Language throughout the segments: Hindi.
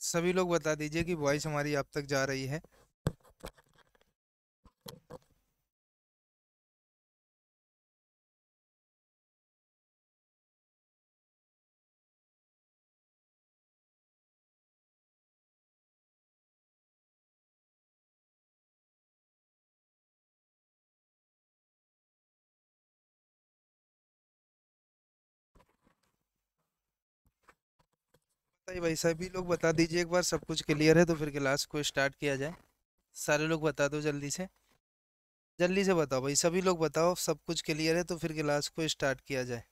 सभी लोग बता दीजिए कि वॉइस हमारी आप तक जा रही है। बताइए भाई सभी लोग बता दीजिए एक बार सब कुछ क्लियर है तो फिर क्लास को स्टार्ट किया जाए। सारे लोग बता दो जल्दी से। जल्दी से बताओ भाई, सभी लोग बताओ सब कुछ क्लियर है तो फिर क्लास को स्टार्ट किया जाए।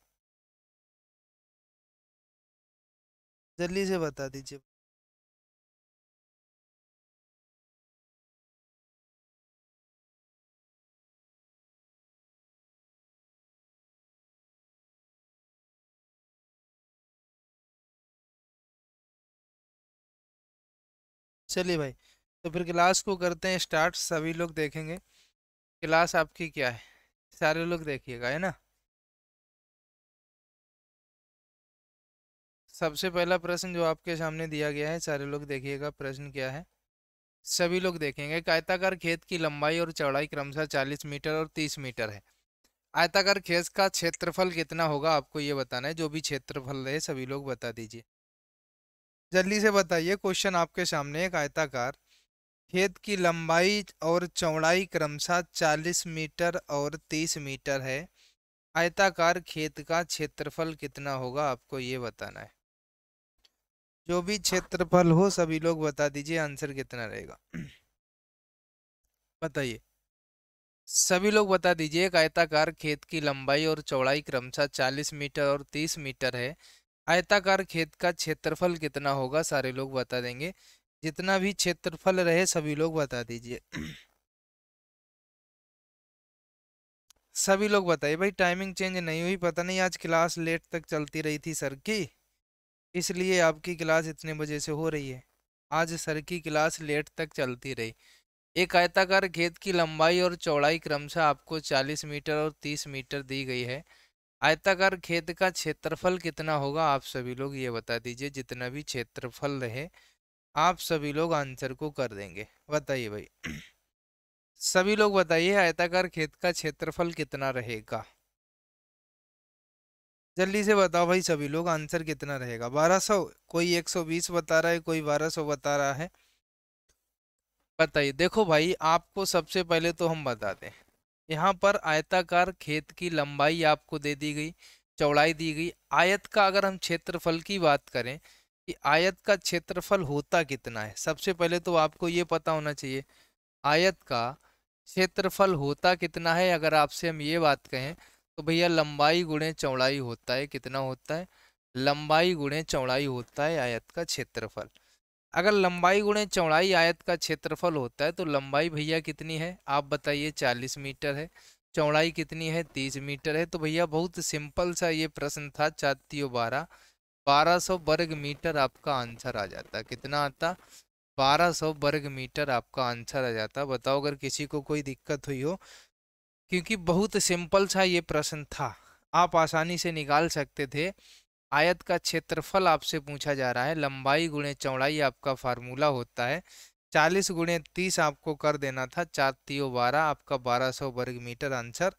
जल्दी से बता दीजिए। चलिए भाई तो फिर क्लास को करते हैं स्टार्ट सभी लोग देखेंगे। क्लास आपकी क्या है? सारे लोग देखिएगा, है ना? सबसे पहला प्रश्न जो आपके सामने दिया गया है, सारे लोग देखिएगा, प्रश्न क्या है? सभी लोग देखेंगे कि आयताकार खेत की लंबाई और चौड़ाई क्रमशः 40 मीटर और 30 मीटर है। आयताकार खेत का क्षेत्रफल कितना होगा, आपको ये बताना है, जो भी क्षेत्रफल रहे सभी लोग बता दीजिए। जल्दी से बताइए, क्वेश्चन आपके सामने एक आयताकार। खेत की लंबाई और चौड़ाई क्रमशः 40 मीटर और 30 मीटर है। आयताकार खेत का क्षेत्रफल कितना होगा, आपको ये बताना है। जो भी क्षेत्रफल हो, सभी लोग बता दीजिए, आंसर कितना रहेगा। बताइए। सभी लोग बता दीजिए, एक आयताकार खेत की लंबाई और चौड़ाई क्रमशः 40 मीटर और 30 मीटर है। आयताकार खेत का क्षेत्रफल कितना होगा, सारे लोग बता देंगे। जितना भी क्षेत्रफल रहे, सभी लोग बता दीजिए। सभी लोग बताइए। भाई टाइमिंग चेंज नहीं हुई, पता नहीं आज क्लास लेट तक चलती रही थी सर की। इसलिए आपकी क्लास इतने बजे से हो रही है। आज सर की क्लास लेट तक चलती रही। एक आयताकार खेत की लंबाई और चौड़ाई क्रमशः आपको 40 मीटर और 30 मीटर दी गई है। आयताकार खेत का क्षेत्रफल कितना होगा, आप सभी लोग ये बता दीजिए, जितना भी क्षेत्रफल रहे, आप सभी लोग आंसर को कर देंगे। बताइए भाई। सभी लोग बताइए, आयताकार खेत का क्षेत्रफल कितना रहेगा? जल्दी से बताओ भाई, सभी लोग आंसर कितना रहेगा? 1200 कोई 120 बता रहा है, कोई 1200 बता रहा है। बताइए, देखो भाई, आपको सबसे पहले तो हम बता दें। यहाँ पर आयताकार खेत की लंबाई आपको दे दी गई, चौड़ाई दी गई। आयत का अगर हम क्षेत्रफल की बात करें कि आयत का क्षेत्रफल होता कितना है, सबसे पहले तो आपको ये पता होना चाहिए, आयत का क्षेत्रफल होता कितना है? अगर आपसे हम ये बात कहें तो भैया लंबाई गुणे चौड़ाई होता है, कितना होता है? लंबाई गुणे चौड़ाई होता है आयत का क्षेत्रफल। अगर लंबाई गुणे चौड़ाई आयत का क्षेत्रफल होता है तो लंबाई भैया कितनी है? आप बताइए, चालीस मीटर है। चौड़ाई कितनी है? तीस मीटर है। तो भैया बहुत सिंपल सा ये प्रश्न था चातीय बारह बारह सौ वर्ग मीटर आपका आंसर आ जाता। कितना आता? बारह सौ वर्ग मीटर आपका आंसर आ जाता। बताओ, अगर किसी को कोई दिक्कत हुई हो। क्योंकि बहुत सिंपल सा ये प्रश्न था। आप आसानी से निकाल सकते थे। आयत का क्षेत्रफल आपसे पूछा जा रहा है, लंबाई गुणे चौड़ाई आपका फार्मूला होता है। चालीस गुणे तीस आपको कर देना था, चार तीयो बारह, आपका बारह सौ वर्ग मीटर आंसर।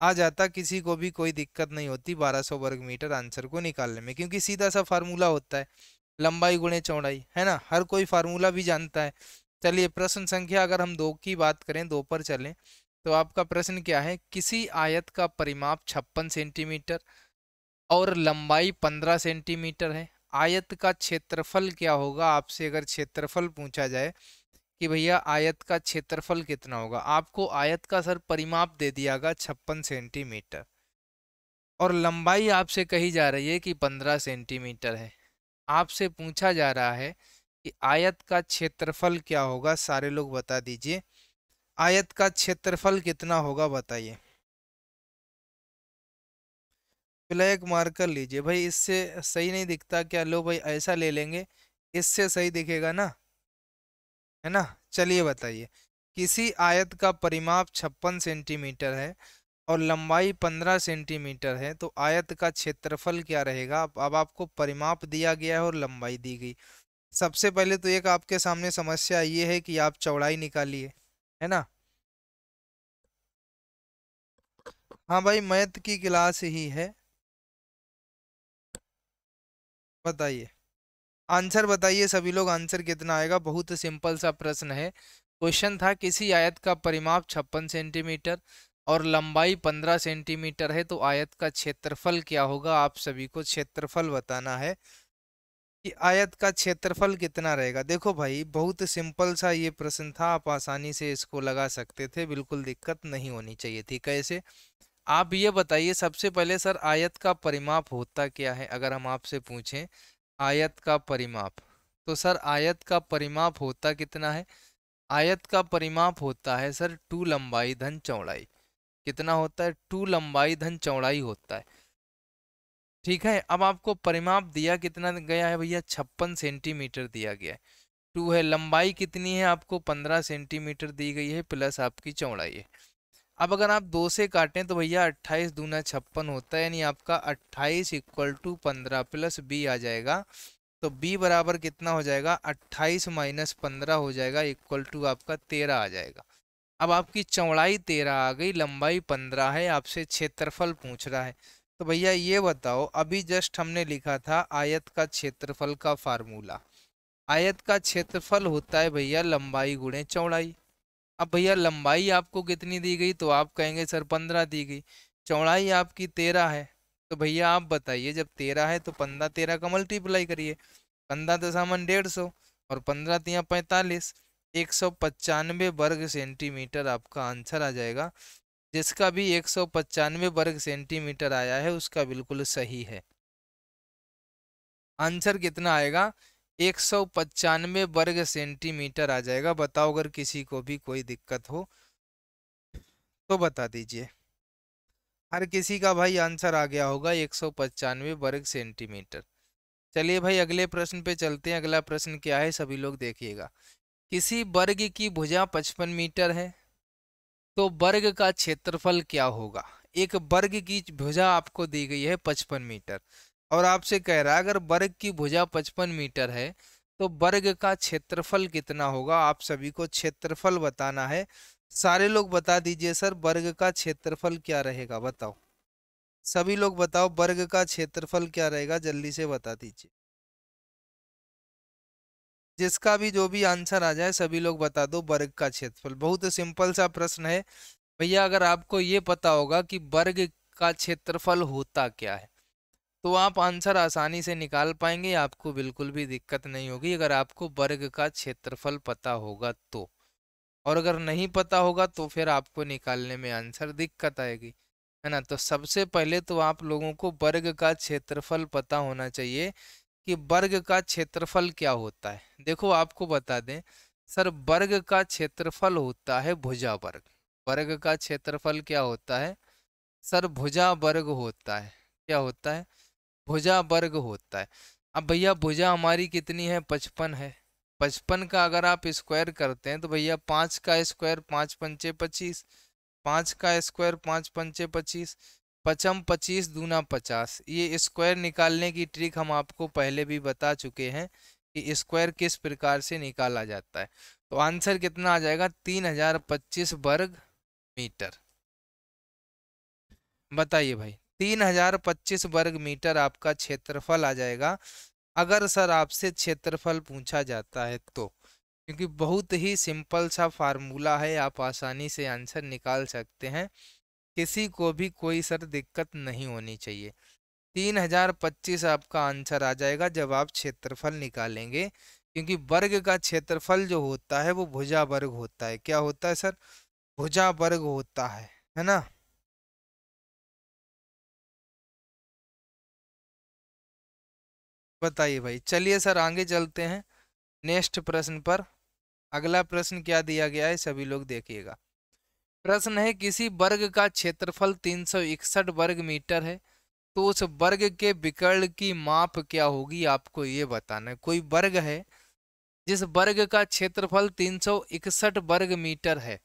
आ जाता, किसी को भी कोई दिक्कत नहीं होती, बारह सौ वर्ग मीटर आंसर को निकालने में, क्योंकि सीधा सा फार्मूला होता है, लंबाई गुणे चौड़ाई, है ना? हर कोई फार्मूला भी जानता है। चलिए, प्रश्न संख्या अगर हम दो की बात करें, दो पर चलें तो आपका प्रश्न क्या है? किसी आयत का परिमाप छप्पन सेंटीमीटर और लंबाई पंद्रह सेंटीमीटर है। आयत का क्षेत्रफल क्या होगा? आपसे अगर क्षेत्रफल पूछा जाए कि भैया आयत का क्षेत्रफल कितना होगा? आपको आयत का सर परिमाप दे दिया गया छप्पन सेंटीमीटर। और लंबाई आपसे कही जा रही है कि पंद्रह सेंटीमीटर है। आपसे पूछा जा रहा है कि आयत का क्षेत्रफल क्या होगा? सारे लोग बता दीजिए। आयत का क्षेत्रफल कितना होगा, बताइए। ब्लैक मार्कर लीजिए। भाई, इससे सही नहीं दिखता क्या लो भाई, ऐसा ले लेंगे, इससे सही दिखेगा ना? है ना? चलिए बताइए। किसी आयत का परिमाप छप्पन सेंटीमीटर है और लंबाई पंद्रह सेंटीमीटर है तो आयत का क्षेत्रफल क्या रहेगा? अब आपको परिमाप दिया गया है और लंबाई दी गई। सबसे पहले तो एक आपके सामने समस्या ये है कि आप चौड़ाई निकालिए, है ना? हाँ भाई, मैथ की क्लास ही है। बताइए। आंसर बताइए, सभी लोग आंसर कितना आएगा? बहुत सिंपल सा प्रश्न है। क्वेश्चन था, किसी आयत का परिमाप छप्पन सेंटीमीटर और लंबाई पंद्रह सेंटीमीटर है तो आयत का क्षेत्रफल क्या होगा? आप सभी को क्षेत्रफल बताना है कि आयत का क्षेत्रफल कितना रहेगा। देखो भाई, बहुत सिंपल सा ये प्रश्न था, आप आसानी से इसको लगा सकते थे, बिल्कुल दिक्कत नहीं होनी चाहिए थी। कैसे? आप ये बताइए, सबसे पहले सर आयत का परिमाप होता क्या है? अगर हम आपसे पूछें, आयत का परिमाप। तो सर आयत का परिमाप होता कितना है? आयत का परिमाप होता है सर टू लंबाई धन चौड़ाई। कितना होता है? टू लंबाई धन चौड़ाई होता है। ठीक है? अब आपको परिमाप दिया कितना गया है भैया? छप्पन सेंटीमीटर दिया गया है। टू है, लंबाई कितनी है आपको? पंद्रह सेंटीमीटर दी गई है, प्लस आपकी चौड़ाई है। अब अगर आप दो से काटें तो भैया अट्ठाईस दूना छप्पन होता है, यानी आपका अट्ठाईस इक्वल टू पंद्रह प्लस बी आ जाएगा। तो बी बराबर कितना हो जाएगा? अट्ठाईस माइनस पंद्रह हो जाएगा, इक्वल टू आपका तेरह आ जाएगा। अब आपकी चौड़ाई तेरह आ गई, लंबाई पंद्रह है, आपसे क्षेत्रफल पूछ रहा है। तो भैया ये बताओ, अभी जस्ट हमने लिखा था आयत का क्षेत्रफल का फार्मूला। आयत का क्षेत्रफल होता है भैया लंबाई गुणे चौड़ाई। अब भैया लंबाई आपको कितनी दी गई? तो आप कहेंगे, सर, पंद्रह दी गई। चौड़ाई आपकी तेरह है। तो भैया आप बताइए, जब तेरह है तो पंद्रह तेरह का मल्टीप्लाई करिए। पंद्रह दशामन डेढ़ सौ और पंद्रह तिया पैंतालीस। एक सौ पचानवे वर्ग सेंटीमीटर आपका आंसर आ जाएगा। जिसका भी एक सौ पचानवे वर्ग सेंटीमीटर आया है, उसका बिल्कुल सही है। आंसर कितना आएगा? एक सौ पचानवे वर्ग सेंटीमीटर आ जाएगा। बताओ अगर किसी को भी कोई दिक्कत हो तो बता दीजिए। हर किसी का भाई आंसर आ गया होगा एक सौ पचानवे वर्ग सेंटीमीटर। चलिए भाई, अगले प्रश्न पे चलते हैं। अगला प्रश्न क्या है, सभी लोग देखिएगा। किसी वर्ग की भुजा पचपन मीटर है तो वर्ग का क्षेत्रफल क्या होगा? एक वर्ग की भुजा आपको दी गई है पचपन मीटर। और आपसे कह रहा है, अगर वर्ग की भुजा पचपन मीटर है तो वर्ग का क्षेत्रफल कितना होगा? आप सभी को क्षेत्रफल बताना है। सारे लोग बता दीजिए सर वर्ग का क्षेत्रफल क्या रहेगा? बताओ। सभी लोग बताओ वर्ग का क्षेत्रफल क्या रहेगा? जल्दी से बता दीजिए। जिसका भी जो भी आंसर आ जाए, सभी लोग बता दो वर्ग का क्षेत्रफल। बहुत सिंपल सा प्रश्न है। भैया, अगर आपको ये पता होगा कि वर्ग का क्षेत्रफल होता क्या है? तो आप आंसर आसानी से निकाल पाएँगे, आपको बिल्कुल भी दिक्कत नहीं होगी, अगर आपको वर्ग का क्षेत्रफल पता होगा तो। और अगर नहीं पता होगा तो फिर आपको निकालने में आंसर दिक्कत आएगी, है ना? तो सबसे पहले तो आप लोगों को वर्ग का क्षेत्रफल पता होना चाहिए कि वर्ग का क्षेत्रफल क्या होता है। देखो, आपको बता दें, सर, वर्ग का क्षेत्रफल होता है भुजा वर्ग। वर्ग का क्षेत्रफल क्या होता है? सर, भुजा वर्ग होता है। क्या होता है? भुजा वर्ग होता है। अब भैया भुजा हमारी कितनी है? पचपन है। पचपन का अगर आप स्क्वायर करते हैं तो भैया पाँच का स्क्वायर पाँच पंचे पच्चीस, पाँच का स्क्वायर पाँच पंचे पच्चीस, पचम पच्चीस दूना पचास। ये स्क्वायर निकालने की ट्रिक हम आपको पहले भी बता चुके हैं कि स्क्वायर किस प्रकार से निकाला जाता है। तो आंसर कितना आ जाएगा? तीन हज़ार पच्चीस वर्ग मीटर। बताइए भाई। तीन हज़ार पच्चीस वर्ग मीटर आपका क्षेत्रफल आ जाएगा, अगर सर आपसे क्षेत्रफल पूछा जाता है तो। क्योंकि बहुत ही सिंपल सा फार्मूला है, आप आसानी से आंसर निकाल सकते हैं। किसी को भी कोई सर दिक्कत नहीं होनी चाहिए। तीन हज़ार पच्चीस आपका आंसर आ जाएगा जब आप क्षेत्रफल निकालेंगे, क्योंकि वर्ग का क्षेत्रफल जो होता है वो भुजा वर्ग होता है। क्या होता है सर? भुजा वर्ग होता है है ना? बताइए भाई। चलिए सर, आगे चलते हैं। नेक्स्ट प्रश्न पर। अगला प्रश्न क्या दिया गया है, सभी लोग देखिएगा। प्रश्न है, किसी वर्ग का क्षेत्रफल तीन सौ इकसठ वर्ग मीटर है तो उस वर्ग के विकर्ण की माप क्या होगी, आपको ये बताना है। कोई वर्ग है, जिस वर्ग का क्षेत्रफल तीन सौ इकसठ वर्ग मीटर है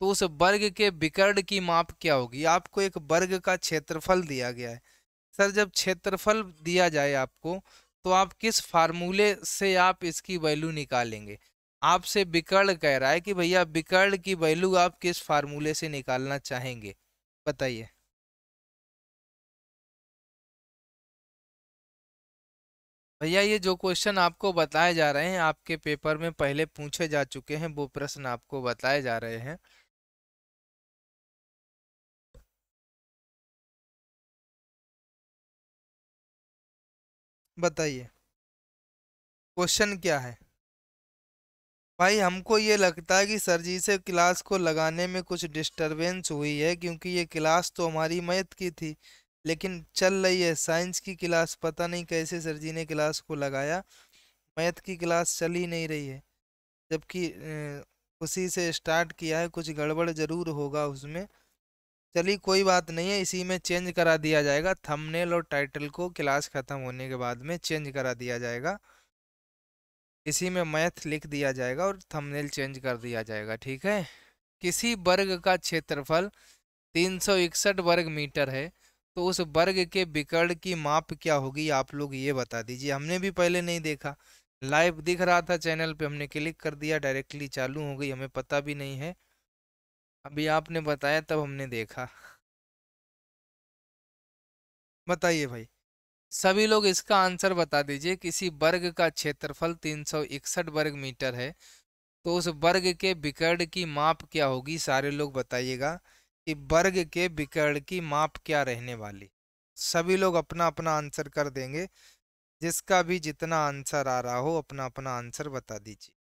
तो उस वर्ग के विकर्ण की माप क्या होगी? आपको एक वर्ग का क्षेत्रफल दिया गया है। सर, जब क्षेत्रफल दिया जाए आपको तो आप किस फार्मूले से आप इसकी वैल्यू निकालेंगे? आपसे विकर्ण कह रहा है कि भैया विकर्ण की वैल्यू आप किस फार्मूले से निकालना चाहेंगे? बताइए। भैया ये जो क्वेश्चन आपको बताए जा रहे हैं, आपके पेपर में पहले पूछे जा चुके हैं, वो प्रश्न आपको बताए जा रहे हैं। बताइए। क्वेश्चन क्या है? भाई, हमको ये लगता है कि सर जी से क्लास को लगाने में कुछ डिस्टरबेंस हुई है, क्योंकि ये क्लास तो हमारी मैथ की थी, लेकिन चल रही है। साइंस की क्लास, पता नहीं कैसे सर जी ने क्लास को लगाया। मैथ की क्लास चल ही नहीं रही है, जबकि उसी से स्टार्ट किया है, कुछ गड़बड़ ज़रूर होगा उसमें। चलिए कोई बात नहीं है, इसी में चेंज करा दिया जाएगा। थंबनेल और टाइटल को क्लास ख़त्म होने के बाद में चेंज करा दिया जाएगा। इसी में मैथ लिख दिया जाएगा और थंबनेल चेंज कर दिया जाएगा, ठीक है? किसी वर्ग का क्षेत्रफल तीन सौ इकसठ वर्ग मीटर है तो उस वर्ग के विकर्ण की माप क्या होगी, आप लोग ये बता दीजिए। हमने भी पहले नहीं देखा। लाइव दिख रहा था, चैनल पे हमने क्लिक कर दिया, डायरेक्टली चालू हो गई, हमें पता भी नहीं है। अभी आपने बताया, तब हमने देखा। बताइए भाई। सभी लोग इसका आंसर बता दीजिए, किसी वर्ग का क्षेत्रफल तीन सौ इकसठ वर्ग मीटर है तो उस वर्ग के विकर्ण की माप क्या होगी, सारे लोग बताइएगा कि वर्ग के विकर्ण की माप क्या रहने वाली। सभी लोग अपना अपना आंसर कर देंगे, जिसका भी जितना आंसर आ रहा हो अपना अपना आंसर बता दीजिए।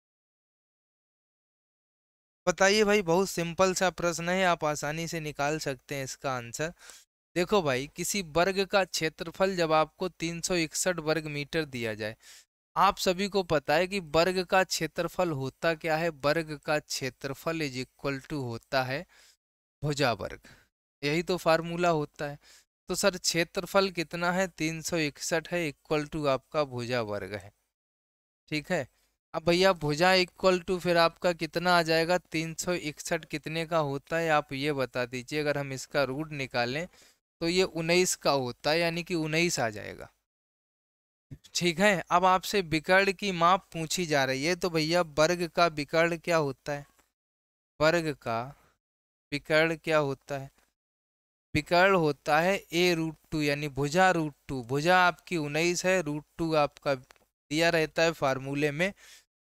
बताइए भाई, बहुत सिंपल सा प्रश्न है, आप आसानी से निकाल सकते हैं इसका आंसर। देखो भाई, किसी वर्ग का क्षेत्रफल जब आपको तीन सौ इकसठ वर्ग मीटर दिया जाए, आप सभी को पता है कि वर्ग का क्षेत्रफल होता क्या है? वर्ग का क्षेत्रफल इज़ इक्वल टू होता है भुजा वर्ग। यही तो फार्मूला होता है। तो सर, क्षेत्रफल कितना है? तीन सौ इकसठ है इक्वल टू आपका भुजा वर्ग है। ठीक है? अब भैया भुजा इक्वल टू फिर आपका कितना आ जाएगा? तीन सौ इकसठ कितने का होता है? आप ये बता दीजिए, अगर हम इसका रूट निकालें तो ये उन्नीस का होता है, यानी कि उन्नीस आ जाएगा। ठीक है? अब आपसे विकर्ण की माप पूछी जा रही है तो भैया वर्ग का विकर्ण क्या होता है? वर्ग का विकर्ण क्या होता है? विकर्ण होता है ए रूट टू यानी भुजा रूट टू भुजा आपकी उन्नीस है रूट टू आपका दिया रहता है फार्मूले में।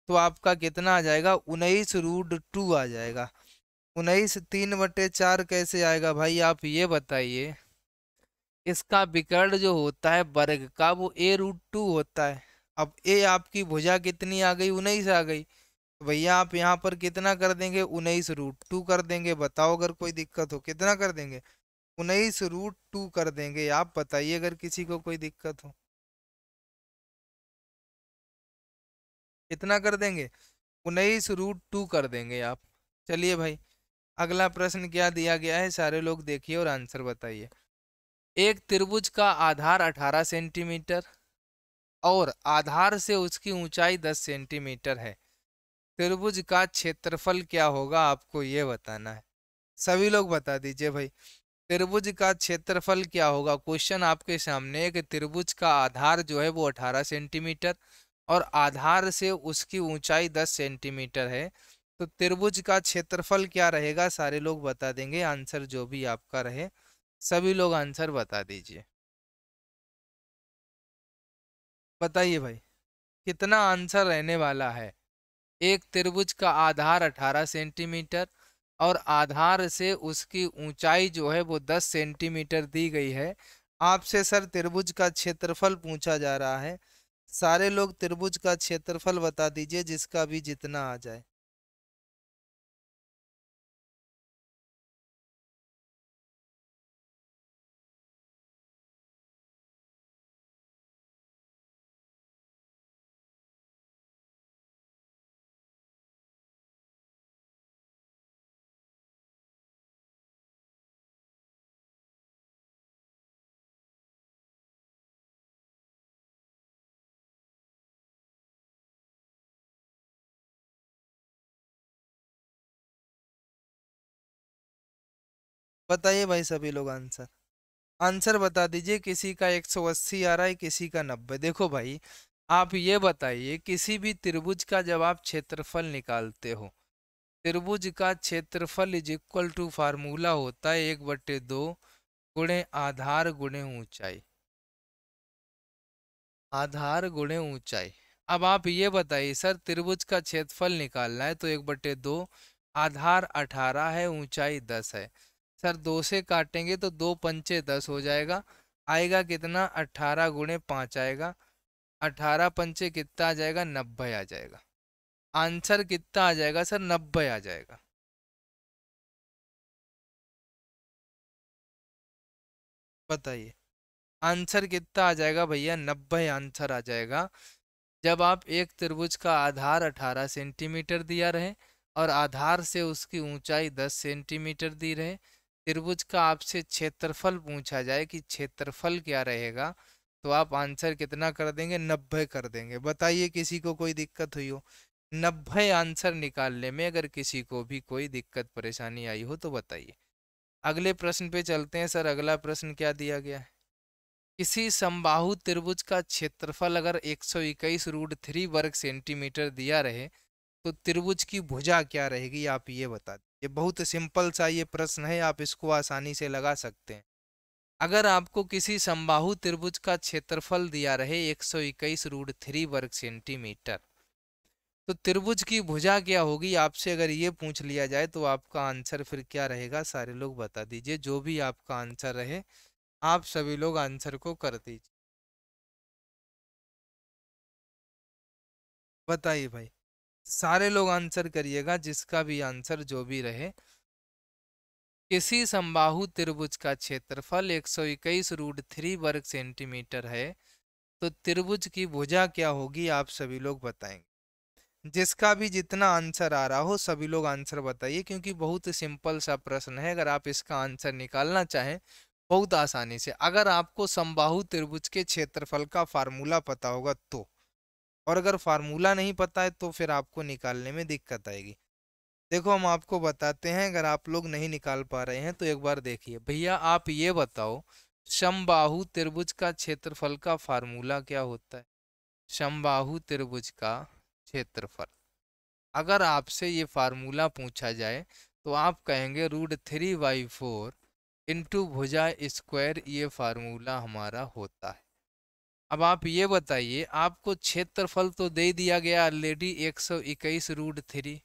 तो आपका कितना आ जाएगा? उन्नीस रूट टू आ जाएगा। उन्नीस तीन बटे चार कैसे आएगा भाई? आप ये बताइए। इसका विकर्ण जो होता है वर्ग का, वो ए रूट टू होता है। अब ए आपकी भुजा कितनी आ गई? उन्नीस आ गई। भैया, आप यहाँ पर कितना कर देंगे? उन्नीस रूट टू कर देंगे। बताओ अगर कोई दिक्कत हो, कितना कर देंगे? उन्नीस रूट टू कर देंगे। आप बताइए अगर किसी को कोई दिक्कत हो। कितना कर देंगे, उन्नीस रूट टू कर देंगे आप। चलिए भाई, अगला प्रश्न क्या दिया गया है, सारे लोग देखिए और आंसर बताइए। एक त्रिभुज का आधार 18 सेंटीमीटर और आधार से उसकी ऊंचाई 10 सेंटीमीटर है। त्रिभुज का क्षेत्रफल क्या होगा, आपको ये बताना है। सभी लोग बता दीजिए भाई, त्रिभुज का क्षेत्रफल क्या होगा? क्वेश्चन आपके सामने है कि त्रिभुज का आधार जो है वो 18 सेंटीमीटर और आधार से उसकी ऊंचाई 10 सेंटीमीटर है। तो त्रिभुज का क्षेत्रफल क्या रहेगा, सारे लोग बता देंगे। आंसर जो भी आपका रहे, सभी लोग आंसर बता दीजिए। बताइए भाई, कितना आंसर रहने वाला है? एक त्रिभुज का आधार 18 सेंटीमीटर और आधार से उसकी ऊंचाई जो है वो 10 सेंटीमीटर दी गई है। आपसे सर, त्रिभुज का क्षेत्रफल पूछा जा रहा है। सारे लोग त्रिभुज का क्षेत्रफल बता दीजिए जिसका भी जितना आ जाए। बताइए भाई सभी लोग आंसर। आंसर बता दीजिए, किसी का 180 आ रहा है, किसी का 90 देखो भाई, आप ये बताइए, किसी भी त्रिभुज का जब आप क्षेत्रफल निकालते हो, त्रिभुज का क्षेत्रफल इज़ इक्वल टू फार्मूला होता है एक बट्टे दो गुणे आधार गुणे ऊंचाई। आधार गुणे ऊंचाई। अब आप ये बताइए, सर, त्रिभुज का क्षेत्रफल निकालना है तो एक बट्टे दो, आधार अठारह है, ऊंचाई दस है। सर दो से काटेंगे तो दो पंचे दस हो जाएगा। आएगा कितना? अट्ठारह गुणे पाँच आएगा। अठारह पंचे कितना आ जाएगा? नब्बे आ जाएगा। आंसर कितना आ जाएगा सर? नब्बे आ जाएगा। बताइए। आंसर कितना आ जाएगा भैया? नब्बे आंसर आ जाएगा। जब आप एक त्रिभुज का आधार 18 सेंटीमीटर दिया रहे और आधार से उसकी ऊंचाई 10 सेंटीमीटर दी रहे त्रिभुज का आपसे क्षेत्रफल पूछा जाए कि क्षेत्रफल क्या रहेगा तो आप आंसर कितना कर देंगे? नब्बे कर देंगे। बताइए किसी को कोई दिक्कत हुई हो? नब्बे आंसर निकालने में अगर किसी को भी कोई दिक्कत, परेशानी आई हो तो बताइए। अगले प्रश्न पे चलते हैं सर। अगला प्रश्न क्या दिया गया है? किसी समबाहु त्रिभुज का क्षेत्रफल अगर 121 रूट थ्री वर्ग सेंटीमीटर दिया रहे तो त्रिभुज की भुजा क्या रहेगी? आप ये बता ये बहुत सिंपल सा ये प्रश्न है, आप इसको आसानी से लगा सकते हैं। अगर आपको किसी समबाहु त्रिभुज का क्षेत्रफल दिया रहे 121 रूट थ्री वर्ग सेंटीमीटर तो त्रिभुज की भुजा क्या होगी? आपसे अगर ये पूछ लिया जाए तो आपका आंसर फिर क्या रहेगा? सारे लोग बता दीजिए, जो भी आपका आंसर रहे, आप सभी लोग आंसर को कर दीजिए। बताइए भाई। सारे लोग आंसर करिएगा, जिसका भी आंसर जो भी रहे। किसी समबाहु त्रिभुज का क्षेत्रफल 121 रूट थ्री वर्ग सेंटीमीटर है तो त्रिभुज की भुजा क्या होगी, आप सभी लोग बताएँगे। जिसका भी जितना आंसर आ रहा हो, सभी लोग आंसर बताइए, क्योंकि बहुत सिंपल सा प्रश्न है, अगर आप इसका आंसर निकालना चाहें, बहुत आसानी से। अगर आपको संबाहु त्रिभुज के क्षेत्रफल का फार्मूला पता होगा तो। और अगर फार्मूला नहीं पता है तो फिर आपको निकालने में दिक्कत आएगी। देखो, हम आपको बताते हैं, अगर आप लोग नहीं निकाल पा रहे हैं तो एक बार देखिए। भैया, आप ये बताओ, समबाहु त्रिभुज का क्षेत्रफल का फार्मूला क्या होता है? समबाहु त्रिभुज का क्षेत्रफल। अगर आपसे ये फार्मूला पूछा जाए तो आप कहेंगे root three by four into भुजा स्क्वायर ये फार्मूला हमारा होता है। अब आप ये बताइए, आपको क्षेत्रफल तो दे दिया गया ऑलरेडी एक सौ इक्कीस रूट थ्री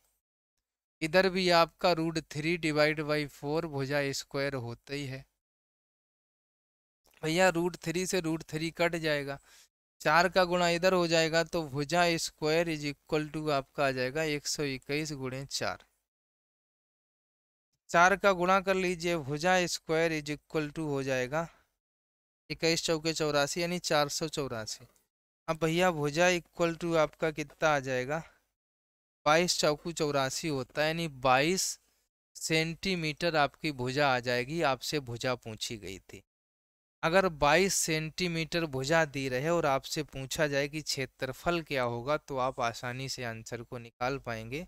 इधर भी आपका root three divide by four भुजा स्क्वायर होता ही है। भैया रूट थ्री से रूट थ्री कट जाएगा। चार का गुणा इधर हो जाएगा तो भुजा स्क्वायर इज़ इक्वल टू आपका आ जाएगा एक सौ इक्कीस गुणे चार। चार का गुणा कर लीजिए, भुजा स्क्वायर इज़ इक्वल टू हो जाएगा इक्कीस चौके चौरासी यानी चार सौ चौरासी। अब भैया भुजा इक्वल टू आपका कितना आ जाएगा? बाईस चौकू चौरासी होता है, यानी बाईस सेंटीमीटर आपकी भुजा आ जाएगी, आपसे भुजा पूछी गई थी। अगर 22 सेंटीमीटर भुजा दी रहे और आपसे पूछा जाए कि क्षेत्रफल क्या होगा तो आप आसानी से आंसर को निकाल पाएँगे।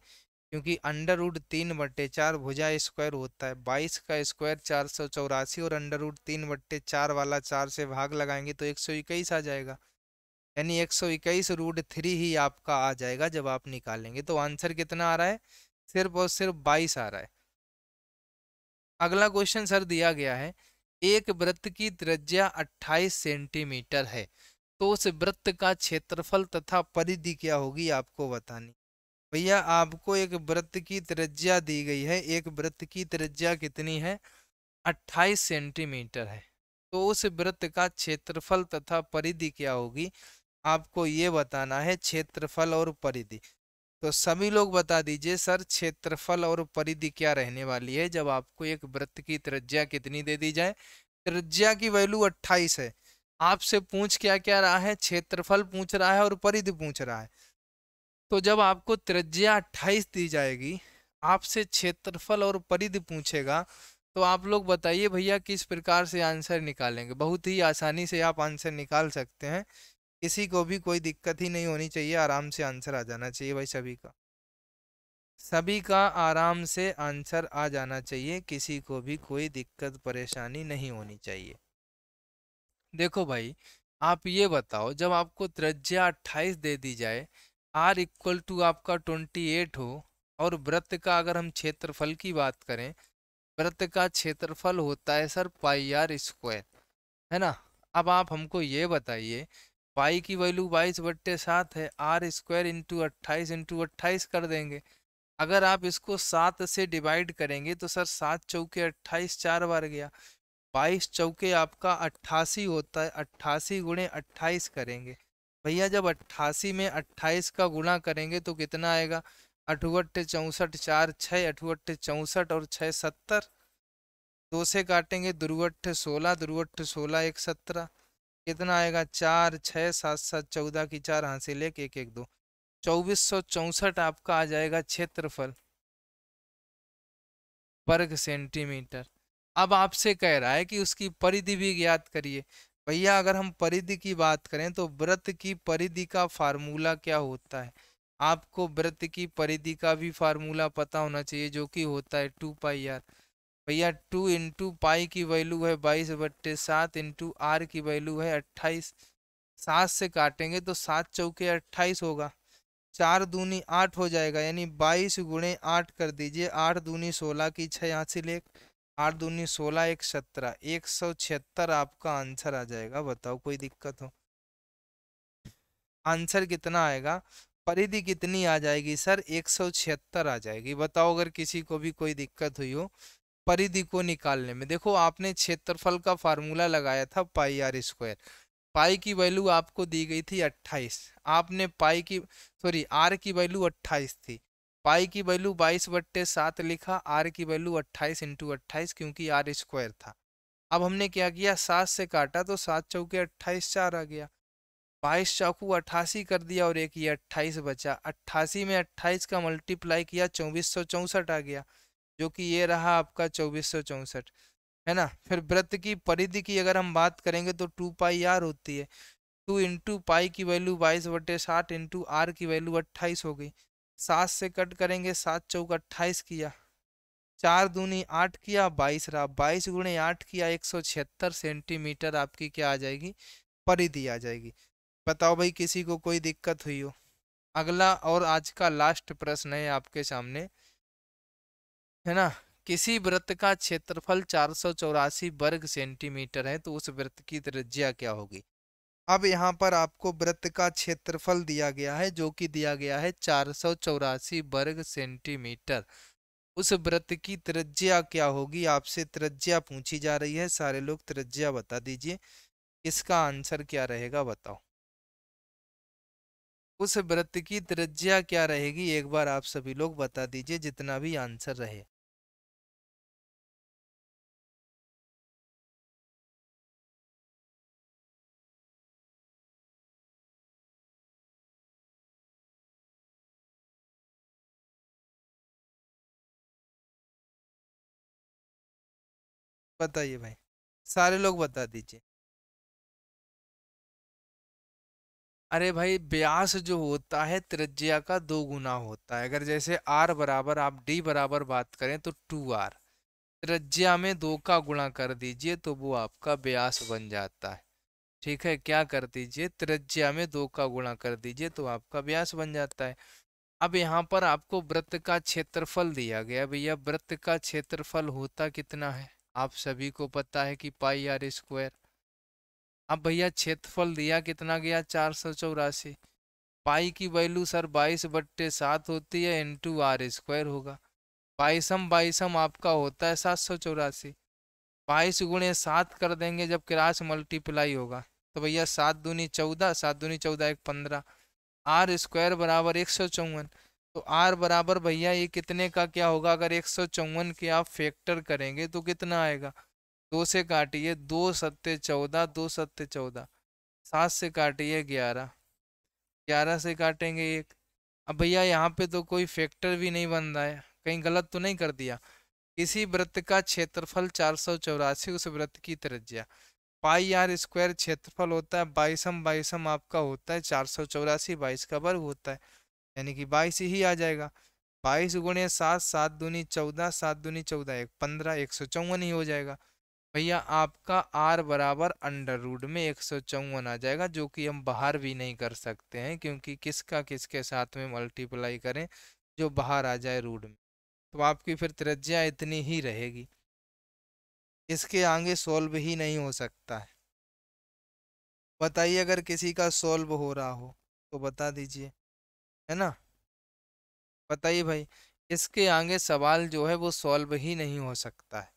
क्योंकि अंडर रूट तीन बट्टे चार भुजा स्क्वायर होता है। बाईस का स्क्वायर चार सौ चौरासी और अंडर रूट तीन बट्टे चार वाला चार से भाग लगाएँगे तो एक सौ इक्कीस आ जाएगा। यानी एक सौ इक्कीस रूट थ्री ही आपका आ जाएगा जब आप निकालेंगे। तो आंसर कितना आ रहा है? सिर्फ़ और सिर्फ़ बाईस आ रहा है। अगला क्वेश्चन सर दिया गया है, एक वृत्त की त्रिज्या 28 सेंटीमीटर है तो उस वृत्त का क्षेत्रफल तथा परिधि क्या होगी आपको बतानी? भैया, आपको एक वृत्त की त्रिज्या दी गई है। एक वृत्त की त्रिज्या कितनी है? 28 सेंटीमीटर है। तो उस वृत्त का क्षेत्रफल तथा परिधि क्या होगी? आपको ये बताना है, क्षेत्रफल और परिधि। तो सभी लोग बता दीजिए, सर, क्षेत्रफल और परिधि क्या रहने वाली है? जब आपको एक वृत्त की त्रिज्या कितनी दे दी जाए? त्रिज्या की वैल्यू 28 है। आपसे पूछ क्या क्या रहा है? क्षेत्रफल पूछ रहा है और परिधि पूछ रहा है। तो जब आपको त्रिज्या 28 दी जाएगी, आपसे क्षेत्रफल और परिधि पूछेगा तो आप लोग बताइए भैया किस प्रकार से आंसर निकालेंगे। बहुत ही आसानी से आप आंसर निकाल सकते हैं। किसी को भी कोई दिक्कत ही नहीं होनी चाहिए, आराम से आंसर आ जाना चाहिए भाई सभी का। सभी का आराम से आंसर आ जाना चाहिए, किसी को भी कोई दिक्कत, परेशानी नहीं होनी चाहिए। देखो भाई, आप ये बताओ, जब आपको त्रिज्या अट्ठाईस दे दी जाए आर इक्वल टू आपका ट्वेंटी एट हो, और वृत्त का अगर हम क्षेत्रफल की बात करें, वृत्त का क्षेत्रफल होता है सर पाई आर स्क्वायर है ना? अब आप हमको ये बताइए, पाई की वैल्यू बाईस बट्टे सात है आर स्क्वायर इंटू अट्ठाईस इंटू अट्ठाईस कर देंगे। अगर आप इसको सात से डिवाइड करेंगे तो सर सात चौके अट्ठाईस चार बार गया। बाईस चौके आपका अट्ठासी होता है, अट्ठासी गुणे अट्ठाईस करेंगे। भैया जब अट्ठासी में अट्ठाईस का गुणा करेंगे तो कितना आएगा? अठवट्टे चौंसठ, चार छः अठवट्टे चौंसठ और छः सत्तर। दो से काटेंगे दुर्वट्ठ सोलह दुर्वट्ठ सोलह, एक, सत्रह। कितना आएगा? चार छः सात सात, चौदह की चार हासिल एक एक एक, दो। चौबीस सौ चौंसठ आपका आ जाएगा क्षेत्रफल। वर्ग सेंटीमीटर। अब आपसे कह रहा है कि उसकी परिधि भी ज्ञात करिए। भैया, अगर हम परिधि की बात करें तो व्रत की परिधि का फार्मूला क्या होता है? आपको व्रत की परिधि का भी फार्मूला पता होना चाहिए, जो कि होता है टू पाई आर। भैया, टू इंटू पाई की वैल्यू है बाईस बट्टे सात इंटू आर की वैल्यू है अट्ठाईस। सात से काटेंगे तो सात चौके अट्ठाईस होगा। चार दूनी आठ हो जाएगा, यानी बाईस गुणे आठ कर दीजिए, आठ दूनी सोलह की छः यहाँ से लेख। आठ दूनी सोलह, एक सत्रह, एक सौ छिहत्तर आपका आंसर आ जाएगा। बताओ, कोई दिक्कत हो? आंसर कितना आएगा? परिधि कितनी आ जाएगी सर? एक सौ छिहत्तर आ जाएगी। बताओ, अगर किसी को भी कोई दिक्कत हुई हो, परिधि को निकालने में। देखो, आपने क्षेत्रफल का फार्मूला लगाया था, पाई आर स्क्वायर। पाई की वैल्यू आपको दी गई थी 28 आपने पाई की, सॉरी, आर की वैल्यू 28 थी। पाई की वैल्यू बाईस बट्टे सात लिखा, आर की वैल्यू अट्ठाईस इंटू अट्ठाईस क्योंकि आर स्क्वायर था। अब हमने क्या किया? सात से काटा तो सात चौके अट्ठाईस चार आ गया। बाईस चाकू अट्ठासी कर दिया और एक ये अट्ठाईस बचा। अट्ठासी में अट्ठाईस का मल्टीप्लाई किया, चौबीस सौ चौंसठ आ गया, जो कि ये रहा आपका चौबीस सौ चौंसठ, है ना? फिर व्रत की परिधि की अगर हम बात करेंगे तो टू पाई आर होती है। टू इंटू पाई की वैल्यू बाईस बटे साठ इंटू आर की वैल्यू अट्ठाईस हो गई। सात से कट करेंगे, सात चौक अट्ठाईस किया। चार दूनी आठ किया, बाईस रहा। बाईस गुणे आठ किया, एक सौ छिहत्तर सेंटीमीटर आपकी क्या आ जाएगी? परिधि आ जाएगी। बताओ भाई, किसी को कोई दिक्कत हुई हो? अगला और आज का लास्ट प्रश्न है आपके सामने। है ना? किसी वृत्त का क्षेत्रफल चार सौ चौरासी वर्ग सेंटीमीटर है तो उस वृत्त की त्रिज्या क्या होगी? अब यहाँ पर आपको वृत्त का क्षेत्रफल दिया गया है, जो कि दिया गया है चार सौ चौरासी वर्ग सेंटीमीटर। उस वृत्त की त्रिज्या क्या होगी? आपसे त्रिज्या पूछी जा रही है, सारे लोग त्रिज्या बता दीजिए। इसका आंसर क्या रहेगा बताओ। उस वृत्त की त्रिज्या क्या रहेगी? एक बार आप सभी लोग बता दीजिए, जितना भी आंसर रहे। बताइए भाई, सारे लोग बता दीजिए। अरे भाई, ब्यास जो होता है त्रिज्या का दो गुना होता है। अगर जैसे आर बराबर, आप डी बराबर बात करें तो टू आर। त्रिज्या में दो का गुणा कर दीजिए तो वो आपका ब्यास बन जाता है। ठीक है, क्या कर दीजिए? त्रिज्या में दो का गुणा कर दीजिए तो आपका ब्यास बन जाता है। अब यहाँ पर आपको वृत्त का क्षेत्रफल दिया गया। भैया वृत्त का क्षेत्रफल होता कितना है? आप सभी को पता है कि पाई आर स्क्वायर। अब भैया क्षेत्रफल दिया कितना गया? चार सौ चौरासी। पाई की वैल्यू सर बाईस बट्टे सात होती है इंटू आर स्क्वायर होगा। बाईसम बाईसम आपका होता है सात सौ चौरासी। बाईस गुणे सात कर देंगे जब क्रास मल्टीप्लाई होगा। तो भैया सात दूनी चौदह, सात दूनी चौदह एक पंद्रह। आर स्क्वायर बराबर एक सौ चौवन। तो आर बराबर भैया ये कितने का क्या होगा? अगर एक सौ चौवन के आप फैक्टर करेंगे तो कितना आएगा? दो से काटिए, दो सत्ते चौदह, दो सत्ते चौदह। सात से काटिए ग्यारह। ग्यारह से काटेंगे एक। अब भैया यहाँ पे तो कोई फैक्टर भी नहीं बन रहा है। कहीं गलत तो नहीं कर दिया। इसी वृत्त का क्षेत्रफल चार सौ चौरासी, उस वृत्त की त्रिज्या। पाई आर स्क्वायर क्षेत्रफल होता है बाईसम बाईसम आपका होता है, चार सौ चौरासी बाईस का वर्ग होता है। यानी कि बाईस ही आ जाएगा। बाईस गुणे सात सात दूनी चौदह, सात दूनी चौदह, एक पंद्रह, एक सौ चौवन ही हो जाएगा। भैया, आपका आर बराबर अंडर रूट में एक सौ चौवन आ जाएगा, जो कि हम बाहर भी नहीं कर सकते हैं, क्योंकि किसका किसके साथ में मल्टीप्लाई करें, जो बाहर आ जाए रूट में। तो आपकी फिर त्रिज्या इतनी ही रहेगी। इसके आगे सोल्व ही नहीं हो सकता है। बताइए, अगर किसी का सोल्व हो रहा हो तो बता दीजिए। है ना? बताइए भाई, इसके आगे सवाल जो है वो सॉल्व ही नहीं हो सकता है।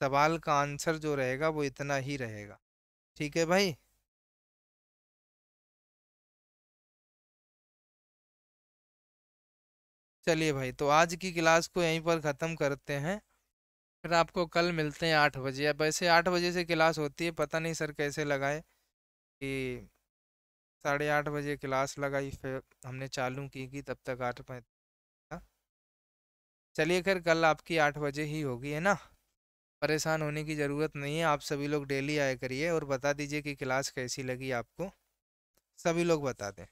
सवाल का आंसर जो रहेगा वो इतना ही रहेगा। ठीक है भाई? चलिए भाई तो आज की क्लास को यहीं पर ख़त्म करते हैं। फिर आपको कल मिलते हैं आठ बजे। अब वैसे आठ बजे से क्लास होती है, पता नहीं सर कैसे लगाए कि साढ़े आठ बजे क्लास लगाई, फिर हमने चालू की, कि तब तक आठ हाँ। चलिए खैर, कल आपकी आठ बजे ही होगी, है ना? परेशान होने की ज़रूरत नहीं है, आप सभी लोग डेली आया करिए और बता दीजिए कि क्लास कैसी लगी आपको। सभी लोग बता दें।